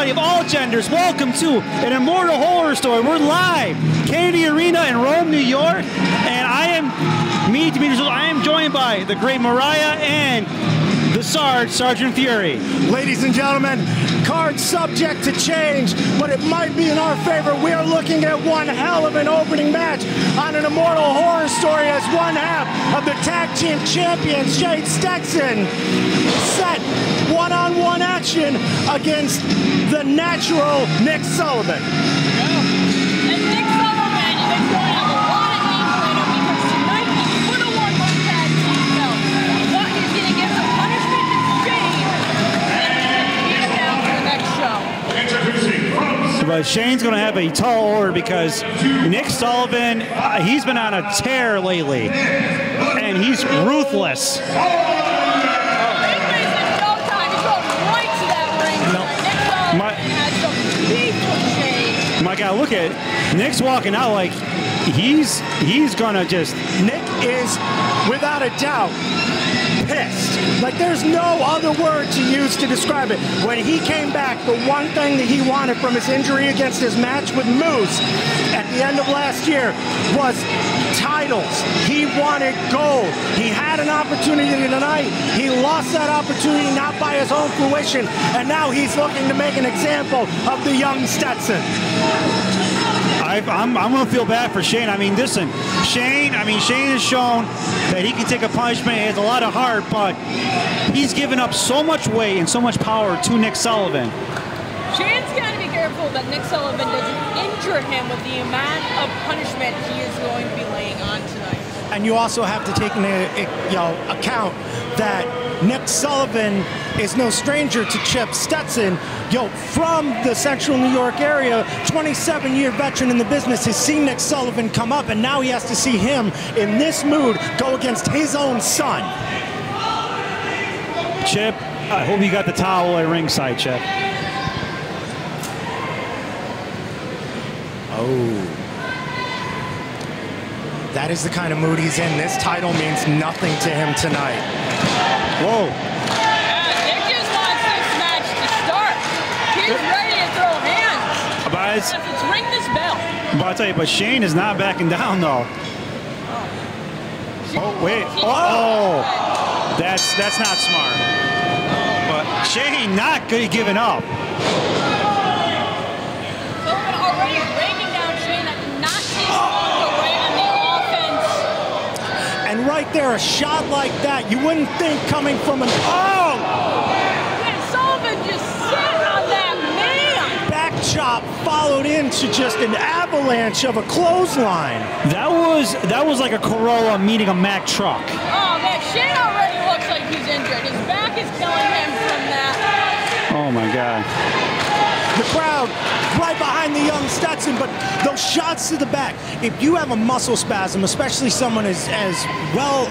everybody of all genders. Welcome to an immortal horror story. We're live, Kennedy Arena in Rome, New York, and I am me, Demetrius. I am joined by the great Mariah and the Sarge, Sergeant Fury. Ladies and gentlemen, card subject to change, but it might be in our favor. We are looking at one hell of an opening match on an immortal horror story as one half of the tag team champions, Shayne Stetson, set one-on-one action against the natural Nick Sullivan. Nick Sullivan is going to have a lot of anger in because tonight he could have won both tag team. But he's going to give some punishment to Shayne and he's going to beat him down for the next show. But Shayne's going to have a tall order because Nick Sullivan, uh, he's been on a tear lately, and he's ruthless. He's wasting no time. He's going right to that ring. No. Nick Sullivan My- has some beef with God, look at Nick's walking out like he's he's gonna just Nick is, without a doubt, pissed. Like there's no other word to use to describe it. When he came back, the one thing that he wanted from his injury against his match with Moose at the end of last year was titles. He wanted gold. He had an opportunity tonight. He lost that opportunity not by his own fruition, and now he's looking to make an example of the young Stetson. I, I'm, I'm going to feel bad for Shayne. I mean, listen, Shayne. I mean, Shayne has shown that he can take a punishment. He has a lot of heart, but he's given up so much weight and so much power to Nick Sullivan. Shayne's got to be careful that Nick Sullivan doesn't injure him with the amount of punishment he is going to be laying on tonight. and you also have to take into you know, account that Nick Sullivan is no stranger to Chip Stetson. Yo, from the central New York area, 27 year veteran in the business has seen Nick Sullivan come up, and now he has to see him in this mood go against his own son. Chip, I hope you got the towel at ringside, Chip. Oh. That is the kind of mood he's in. This title means nothing to him tonight. Whoa. Yeah, Nick just wants this match to start. He's ready to throw hands. But, it's, it's ring this bell. but I'll tell you, but Shayne is not backing down though. Oh wait! Oh, that's that's not smart. But Shayne not good giving up. Sullivan already raking down Shayne. That did not seem to go right on the offense. And right there, a shot like that, you wouldn't think coming from an oh Man, Sullivan just sat on that man. back chop followed into just an avalanche of a clothesline. That was that was like a Corolla meeting a Mack truck. Oh man, Shayne already looks like he's injured. His back is killing him from that. Oh my God! The crowd right behind the young Stetson, but those shots to the back. If you have a muscle spasm, especially someone as as well,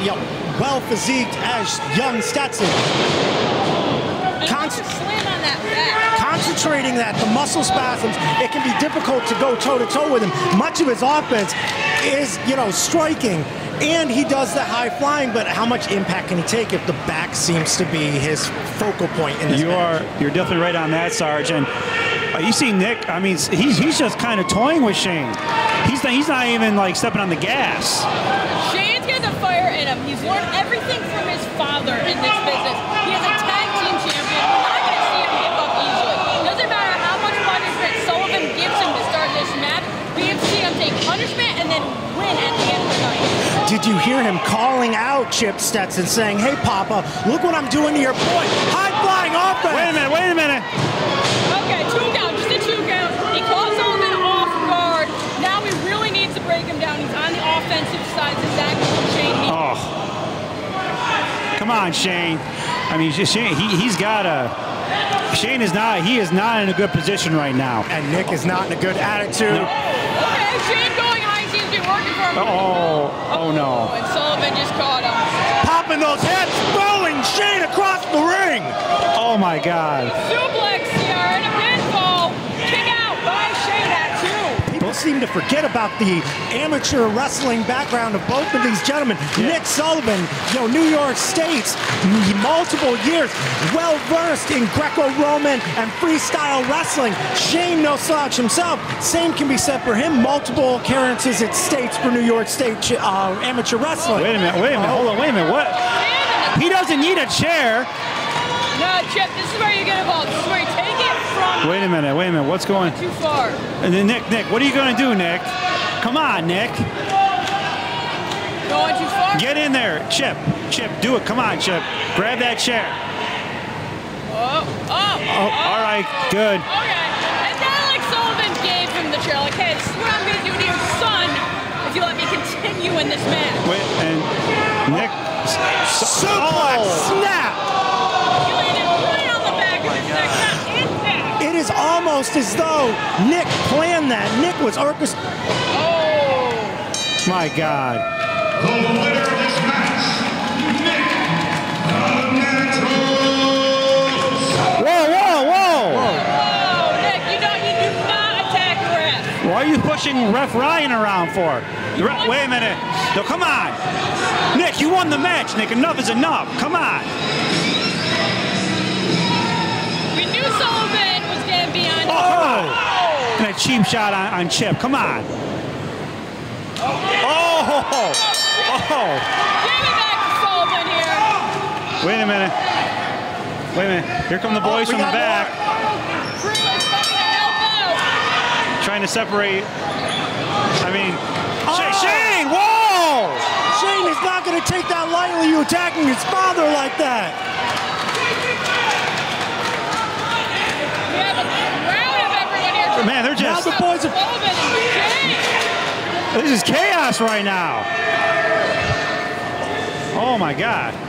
you know, well physiqued as young Stetson, And Const- another slam on that back. Concentrating that, the muscle spasms, it can be difficult to go toe to toe with him. Much of his offense is, you know, striking. And he does the high flying, but how much impact can he take if the back seems to be his focal point in this You match? are you're definitely right on that, Sarge. And uh, you see Nick. I mean, he's he's just kind of toying with Shayne. He's not, he's not even like stepping on the gas. Shayne's got the fire in him. He's learned everything from his father in this business. He is a tag team champion. We're not going to see him give up easily. Doesn't matter how much punishment Sullivan gives him to start this match. We have to see him take punishment and then win at the end of the night. Did you hear him calling out Chip Stetson saying, hey, Papa, look what I'm doing to your boy? High flying offense! Wait a minute! Wait a minute! Okay, two count, just a two count. He caught Sullivan off guard. Now he really needs to break him down. He's on the offensive side. It's exactly what Shayne. Oh, come on, Shayne. I mean, Shayne. He he's got a. Shayne is not. He is not in a good position right now. And Nick is not in a good attitude. Okay, Shayne going high seems to be working for him. Oh, oh no. And Sullivan just caught him. Popping those heads, throwing Shayne across the ring. Oh my God. Suplex here and a pinfall. Kick out by Shayne at two. People seem to forget about the amateur wrestling background of both of these gentlemen. Nick Sullivan, you know, New York State's multiple years, well versed in Greco-Roman and freestyle wrestling. Shayne No Slouch himself, same can be said for him. Multiple appearances at States for New York State uh, amateur wrestling. Wait a minute, wait a minute, hold on, wait a minute. What? He doesn't need a chair. No, Chip, this is where you get involved. This is where you take it from Wait a minute, wait a minute. What's going? on? too far. And then Nick, Nick, what are you going to do, Nick? Come on, Nick. Going too far? Get in there. Chip, Chip, do it. Come on, Chip. Grab that chair. Oh, oh, Oh, all right, good. Okay. And then, like Sullivan gave him the chair, like, hey, this is what I'm going to do to your son if you let me continue in this match. Wait, and Nick. Suplex Oh. snap. He landed right on the back of his neck, not impact. It is almost as though Nick planned that. Nick was orchestrating. Oh. My God. The winner of this match, Nick Natos. Whoa, whoa, whoa! Oh, Nick, you don't, you do not attack the ref. Why are you pushing Ref Ryan around for? The re- wait a minute. No, come on. Nick, you won the match, Nick. Enough is enough. Come on. We knew Sullivan was going to be on. Oh, come on. And a cheap shot on, on Chip. Come on. Oh, oh, oh. Give it back to Sullivan here. Wait a minute. Wait a minute. Here come the oh, boys we from the back, Pretty much fucking elbow. trying to separate. I mean, Oh. Shayne, whoa! Shayne is not going to take that lightly. You attacking his father like that. We have a crowd of everyone here. Man, they're Now just. the boys are. Sullivan and Shayne. This is chaos right now. Oh my God. And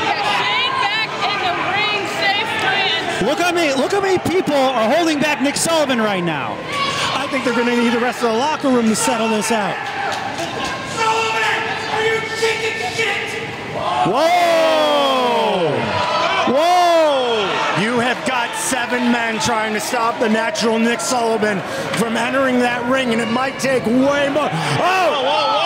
we got Shayne back in the ring, safe hands. Look how many look how many people are holding back Nick Sullivan right now. I think they're going to need the rest of the locker room to settle this out. Sullivan, are you chicken shit? Whoa! Seven men trying to stop the natural Nick Sullivan from entering that ring, and it might take way more. Oh! Whoa, whoa, whoa.